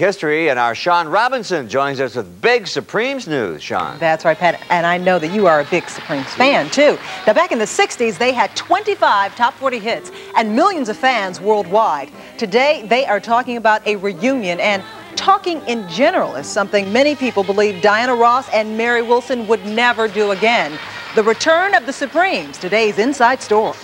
history, and our Shaun Robinson joins us with big Supremes news. Shaun. That's right, Pat. And I know that you are a big Supremes fan, too. Now, back in the 60s, they had 25 top 40 hits and millions of fans worldwide. Today, they are talking about a reunion, and talking in general is something many people believe Diana Ross and Mary Wilson would never do again. The return of the Supremes, today's Inside Story.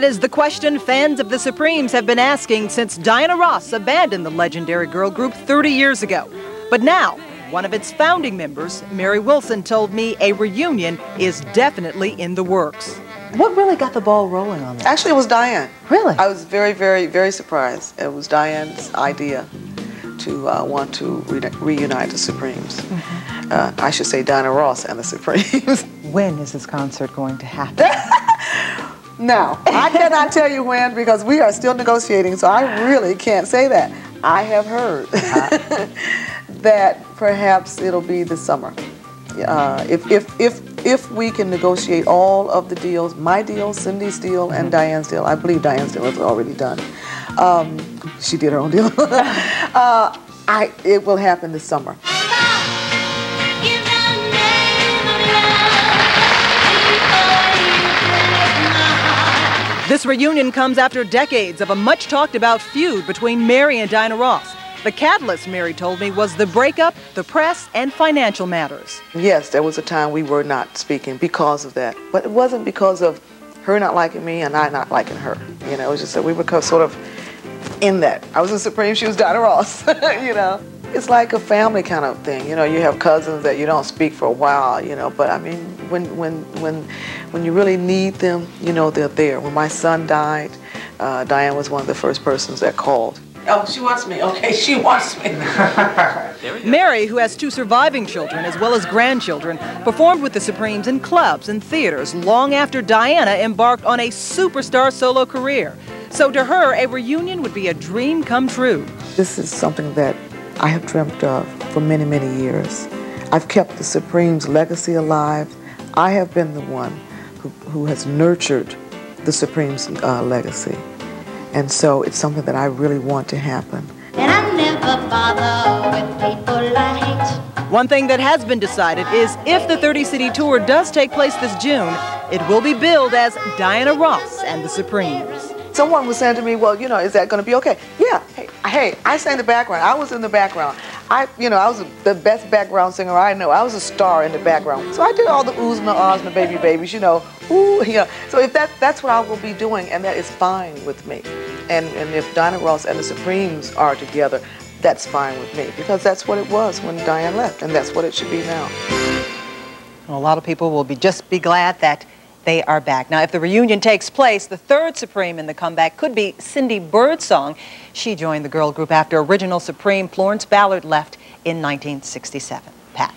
That is the question fans of the Supremes have been asking since Diana Ross abandoned the legendary girl group 30 years ago. But now, one of its founding members, Mary Wilson, told me a reunion is definitely in the works. What really got the ball rolling on that? Actually, it was Diane. Really? I was very, very, very surprised. It was Diane's idea to uh, want to re reunite the Supremes. Mm -hmm. uh, I should say Diana Ross and the Supremes. when is this concert going to happen? Now, I cannot tell you when because we are still negotiating, so I really can't say that. I have heard that perhaps it'll be this summer. Uh, if, if, if, if we can negotiate all of the deals, my deal, Cindy's deal, and mm-hmm. Diane's deal, I believe Diane's deal is already done. Um, she did her own deal. uh, I, it will happen this summer. This reunion comes after decades of a much talked about feud between Mary and Diana Ross. The catalyst, Mary told me, was the breakup, the press, and financial matters. Yes, there was a time we were not speaking because of that. But it wasn't because of her not liking me and I not liking her. You know, it was just that we were sort of in that. I was in Supreme, she was Diana Ross, you know. It's like a family kind of thing. You know, you have cousins that you don't speak for a while, you know, but I mean, when, when, when, when you really need them, you know, they're there. When my son died, uh, Diane was one of the first persons that called. Oh, she wants me. Okay, she wants me. Mary, who has two surviving children as well as grandchildren, performed with the Supremes in clubs and theaters long after Diana embarked on a superstar solo career. So to her, a reunion would be a dream come true. This is something that I have dreamt of for many, many years. I've kept the Supreme's legacy alive. I have been the one who, who has nurtured the Supreme's uh, legacy. And so it's something that I really want to happen. One thing that has been decided is if the 30 city tour does take place this June, it will be billed as Diana Ross and the Supremes. Someone was saying to me, well, you know, is that going to be okay? Yeah. Hey, hey, I sang the background. I was in the background. I, you know, I was the best background singer I know. I was a star in the background. So I did all the oohs and the ahs and the baby babies, you know, ooh, know. So if that, that's what I will be doing, and that is fine with me. And, and if Diana Ross and the Supremes are together, that's fine with me because that's what it was when Diane left, and that's what it should be now. A lot of people will be just be glad that they are back. Now, if the reunion takes place, the third Supreme in the comeback could be Cindy Birdsong. She joined the girl group after original Supreme Florence Ballard left in 1967. Pat.